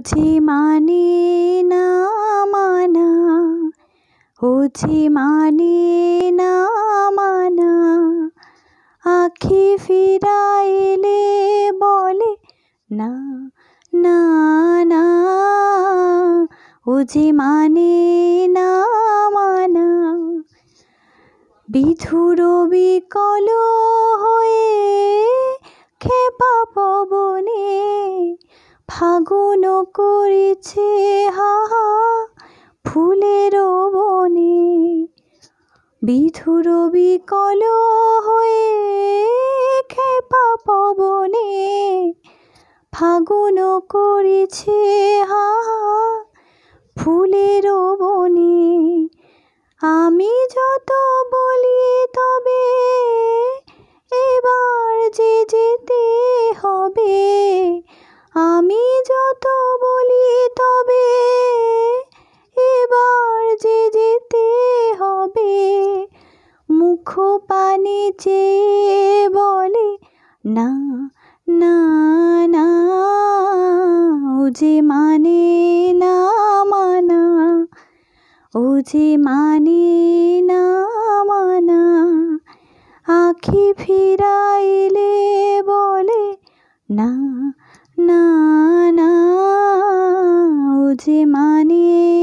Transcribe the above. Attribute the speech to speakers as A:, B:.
A: যে মানে না মানা ও মানে না মানা। আখি ফিরাইলে বলে, না না না। ও মানে না মানা। বিধুর বিকল ফাগুন করেছে হাহা ফুলের বনে। বিধুর বিকল হয়ে খেপা পবনে। ফাগুন করেছে হাহা ফুলের বনে। আমি যত বলি তবে এবার যে যেতে হবে আমি যত বলি তবে এবার যে যেতে হবে। মুখ পানে চেয়ে বলে, না না না, ও যে মানে না মানা, ও যে মানে না মানা, আখি ফিরাইলে না না ও যে মানে